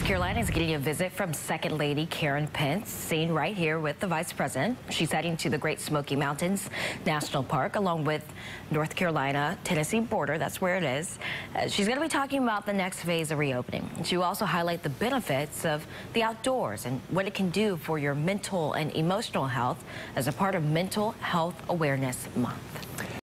North Carolina is getting a visit from Second Lady Karen Pence, seen right here with the Vice President. She's heading to the Great Smoky Mountains National Park along with North Carolina Tennessee border. That's where it is. Uh, she's going to be talking about the next phase of reopening. She will also highlight the benefits of the outdoors and what it can do for your mental and emotional health as a part of Mental Health Awareness Month.